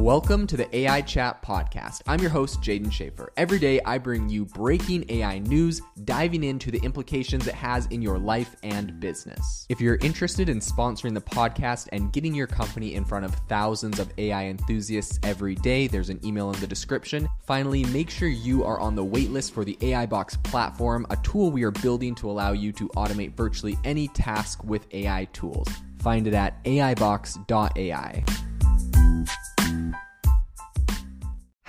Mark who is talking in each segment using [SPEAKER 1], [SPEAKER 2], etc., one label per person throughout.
[SPEAKER 1] Welcome to the AI Chat Podcast. I'm your host, Jaeden Schafer. Every day, I bring you breaking AI news, diving into the implications it has in your life and business. If you're interested in sponsoring the podcast and getting your company in front of thousands of AI enthusiasts every day, there's an email in the description. Finally, make sure you are on the waitlist for the AI Box platform, a tool we are building to allow you to automate virtually any task with AI tools. Find it at aibox.ai.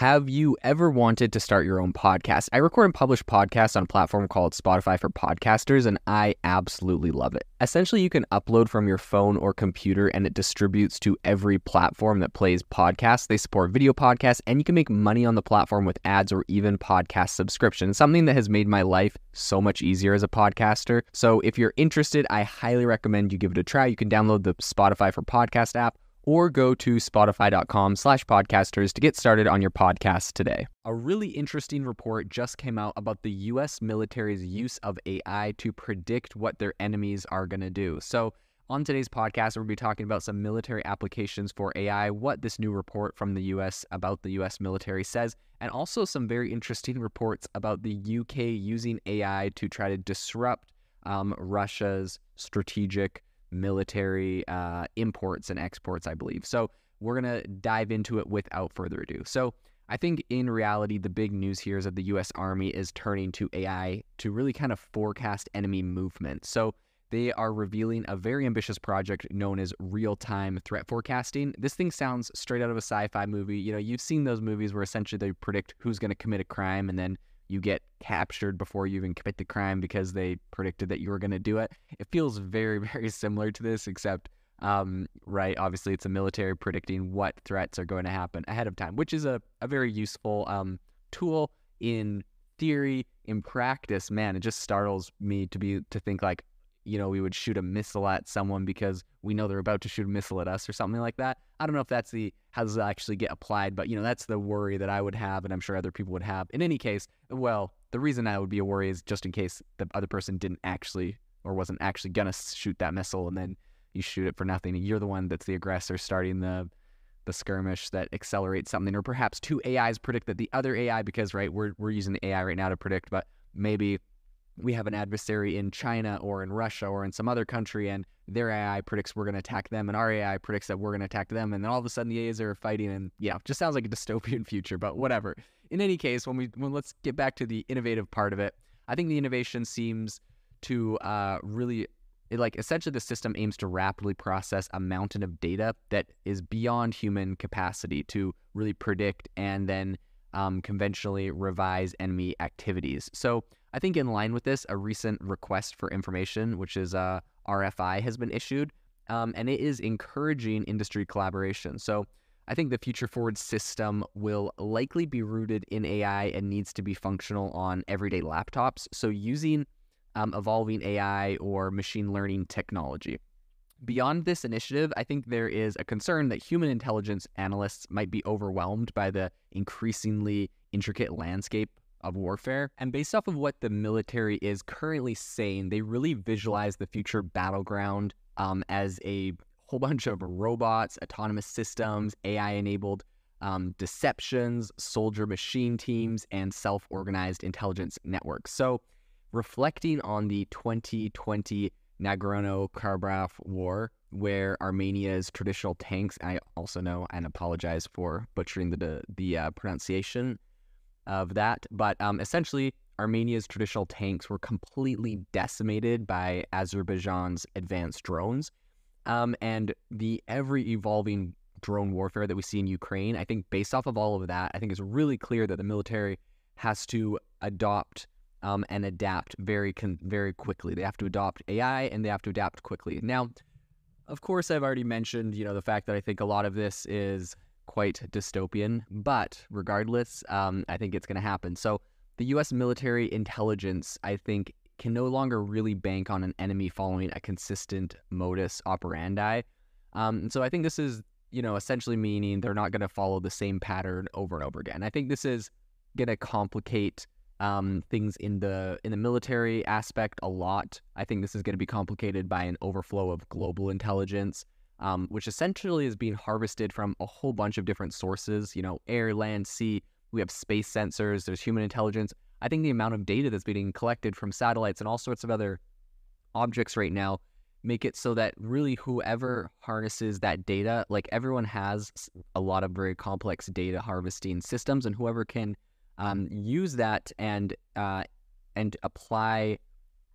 [SPEAKER 1] Have you ever wanted to start your own podcast? I record and publish podcasts on a platform called Spotify for Podcasters, and I absolutely love it. Essentially, you can upload from your phone or computer, and it distributes to every platform that plays podcasts. They support video podcasts, and you can make money on the platform with ads or even podcast subscriptions, something that has made my life so much easier as a podcaster. So, if you're interested, I highly recommend you give it a try. You can download the Spotify for Podcast app or go to spotify.com slash podcasters to get started on your podcast today. A really interesting report just came out about the US military's use of AI to predict what their enemies are going to do. So, on today's podcast, we'll be talking about some military applications for AI, what this new report from the US about the US military says, and also some very interesting reports about the UK using AI to try to disrupt um, Russia's strategic military uh, imports and exports, I believe. So we're going to dive into it without further ado. So I think in reality, the big news here is that the US Army is turning to AI to really kind of forecast enemy movement. So they are revealing a very ambitious project known as real time threat forecasting. This thing sounds straight out of a sci fi movie. You know, you've seen those movies where essentially they predict who's going to commit a crime and then you get captured before you even commit the crime because they predicted that you were going to do it. It feels very, very similar to this, except, um, right, obviously it's a military predicting what threats are going to happen ahead of time, which is a, a very useful um, tool in theory. In practice, man, it just startles me to be to think like, you know, we would shoot a missile at someone because we know they're about to shoot a missile at us or something like that. I don't know if that's the how does it actually get applied, but you know, that's the worry that I would have and I'm sure other people would have. In any case, well, the reason I would be a worry is just in case the other person didn't actually or wasn't actually gonna shoot that missile and then you shoot it for nothing you're the one that's the aggressor starting the the skirmish that accelerates something or perhaps two AIs predict that the other AI because right we're we're using the AI right now to predict but maybe we have an adversary in China or in Russia or in some other country, and their AI predicts we're going to attack them, and our AI predicts that we're going to attack them, and then all of a sudden the AIs are fighting, and yeah, just sounds like a dystopian future, but whatever. In any case, when we when let's get back to the innovative part of it, I think the innovation seems to uh, really it, like essentially the system aims to rapidly process a mountain of data that is beyond human capacity to really predict and then um, conventionally revise enemy activities. So I think in line with this, a recent request for information, which is uh, RFI, has been issued, um, and it is encouraging industry collaboration. So I think the future forward system will likely be rooted in AI and needs to be functional on everyday laptops. So using um, evolving AI or machine learning technology. Beyond this initiative, I think there is a concern that human intelligence analysts might be overwhelmed by the increasingly intricate landscape of warfare. And based off of what the military is currently saying, they really visualize the future battleground um, as a whole bunch of robots, autonomous systems, AI enabled um, deceptions, soldier machine teams, and self organized intelligence networks. So, reflecting on the 2020 Nagorno Karabakh War, where Armenia's traditional tanks, I also know and apologize for butchering the, the uh, pronunciation of that. But um, essentially, Armenia's traditional tanks were completely decimated by Azerbaijan's advanced drones. Um, and the ever evolving drone warfare that we see in Ukraine, I think, based off of all of that, I think it's really clear that the military has to adopt um, and adapt very, con- very quickly. They have to adopt AI and they have to adapt quickly. Now, of course, I've already mentioned, you know, the fact that I think a lot of this is quite dystopian, but regardless, um, I think it's going to happen. So the U.S. military intelligence, I think, can no longer really bank on an enemy following a consistent modus operandi. Um, and so I think this is, you know, essentially meaning they're not going to follow the same pattern over and over again. I think this is going to complicate um, things in the in the military aspect a lot. I think this is going to be complicated by an overflow of global intelligence um, which essentially is being harvested from a whole bunch of different sources. You know, air, land, sea. We have space sensors. There's human intelligence. I think the amount of data that's being collected from satellites and all sorts of other objects right now make it so that really whoever harnesses that data, like everyone has a lot of very complex data harvesting systems, and whoever can um, use that and uh, and apply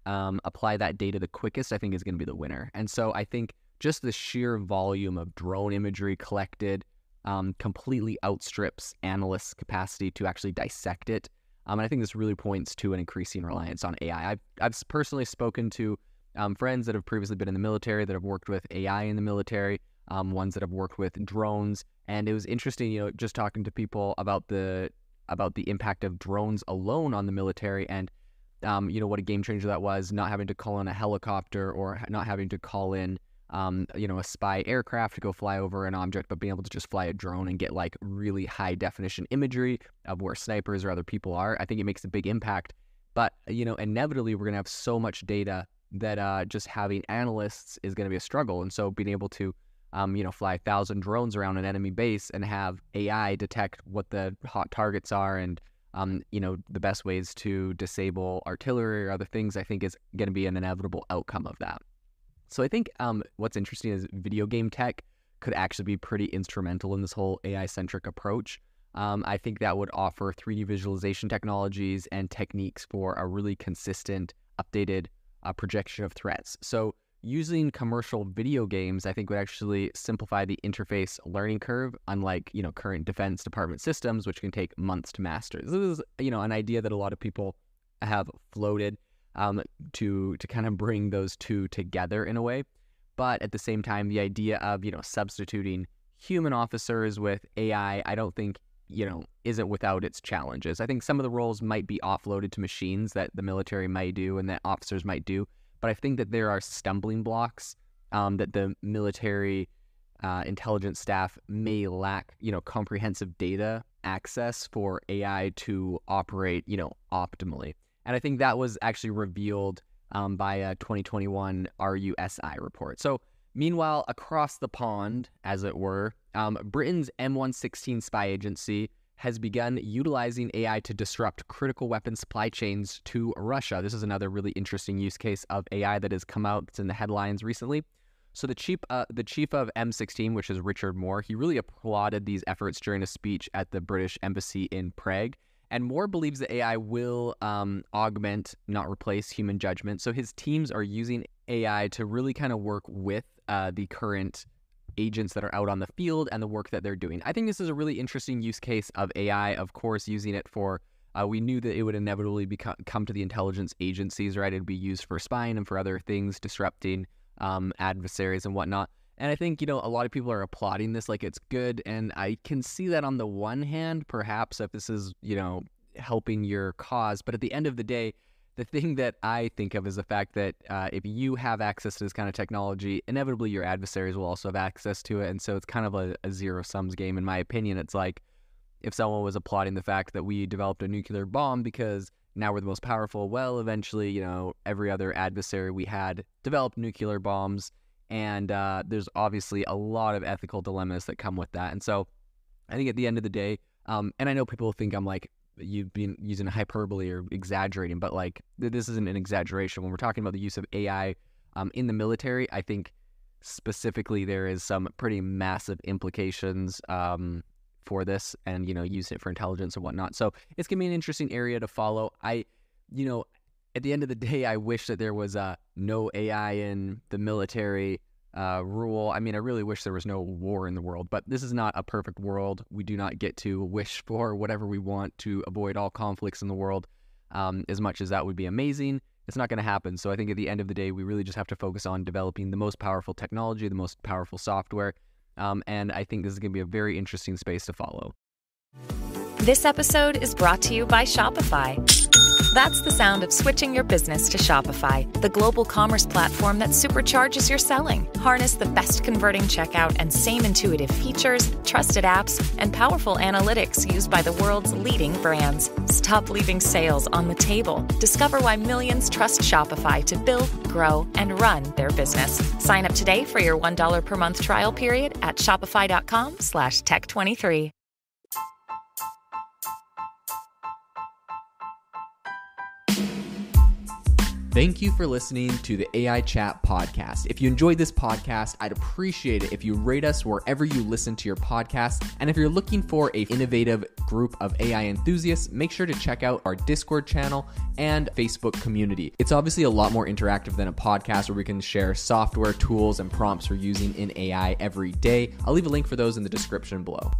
[SPEAKER 1] um, apply that data the quickest, I think is going to be the winner. And so I think just the sheer volume of drone imagery collected um, completely outstrips analysts' capacity to actually dissect it. Um, and I think this really points to an increasing reliance on AI. I've, I've personally spoken to um, friends that have previously been in the military, that have worked with AI in the military, um, ones that have worked with drones, and it was interesting, you know, just talking to people about the about the impact of drones alone on the military and um, you know what a game changer that was not having to call in a helicopter or not having to call in um, you know a spy aircraft to go fly over an object but being able to just fly a drone and get like really high definition imagery of where snipers or other people are i think it makes a big impact. But you know inevitably we're going to have so much data that uh, just having analysts is going to be a struggle. And so being able to um, you know, fly a thousand drones around an enemy base and have AI detect what the hot targets are and, um, you know, the best ways to disable artillery or other things, I think is going to be an inevitable outcome of that. So I think um, what's interesting is video game tech could actually be pretty instrumental in this whole AI centric approach. Um, I think that would offer 3D visualization technologies and techniques for a really consistent, updated uh, projection of threats. So using commercial video games, I think would actually simplify the interface learning curve, unlike you know current Defense Department systems, which can take months to master. This is you know an idea that a lot of people have floated um, to to kind of bring those two together in a way. But at the same time, the idea of you know substituting human officers with AI, I don't think you know isn't without its challenges. I think some of the roles might be offloaded to machines that the military might do and that officers might do but I think that there are stumbling blocks um, that the military uh, intelligence staff may lack, you know, comprehensive data access for AI to operate, you know, optimally. And I think that was actually revealed um, by a 2021 RUSI report. So, meanwhile, across the pond, as it were, um, Britain's MI6 spy agency has begun utilizing AI to disrupt critical weapon supply chains to Russia. This is another really interesting use case of AI that has come out. It's in the headlines recently. So the chief, uh, the chief of MI6, which is Richard Moore, he really applauded these efforts during a speech at the British Embassy in Prague. And Moore believes that AI will um, augment, not replace, human judgment. So his teams are using AI to really kind of work with uh, the current agents that are out on the field and the work that they're doing. I think this is a really interesting use case of AI, of course, using it for. Uh, we knew that it would inevitably become, come to the intelligence agencies, right? It'd be used for spying and for other things, disrupting um, adversaries and whatnot. And I think, you know, a lot of people are applauding this like it's good. And I can see that on the one hand, perhaps if this is, you know, helping your cause. But at the end of the day, the thing that I think of is the fact that uh, if you have access to this kind of technology, inevitably your adversaries will also have access to it. And so it's kind of a, a zero sums game, in my opinion. It's like if someone was applauding the fact that we developed a nuclear bomb because now we're the most powerful, well, eventually, you know, every other adversary we had developed nuclear bombs. And uh, there's obviously a lot of ethical dilemmas that come with that. And so I think at the end of the day, um, and I know people think I'm like you've been using hyperbole or exaggerating, but like this isn't an exaggeration. When we're talking about the use of AI um, in the military, I think specifically there is some pretty massive implications um, for this, and you know, use it for intelligence and whatnot. So it's gonna be an interesting area to follow. I, you know, at the end of the day, I wish that there was uh, no AI in the military uh, rule. I mean, I really wish there was no war in the world, but this is not a perfect world. We do not get to wish for whatever we want to avoid all conflicts in the world. Um, as much as that would be amazing, it's not going to happen. So I think at the end of the day, we really just have to focus on developing the most powerful technology, the most powerful software. Um, and I think this is going to be a very interesting space to follow.
[SPEAKER 2] This episode is brought to you by Shopify. That's the sound of switching your business to Shopify, the global commerce platform that supercharges your selling. Harness the best converting checkout and same intuitive features, trusted apps, and powerful analytics used by the world's leading brands. Stop leaving sales on the table. Discover why millions trust Shopify to build, grow, and run their business. Sign up today for your $1 per month trial period at shopify.com slash tech23.
[SPEAKER 1] Thank you for listening to the AI Chat podcast. If you enjoyed this podcast, I'd appreciate it if you rate us wherever you listen to your podcast. And if you're looking for a innovative group of AI enthusiasts, make sure to check out our Discord channel and Facebook community. It's obviously a lot more interactive than a podcast where we can share software, tools, and prompts we're using in AI every day. I'll leave a link for those in the description below.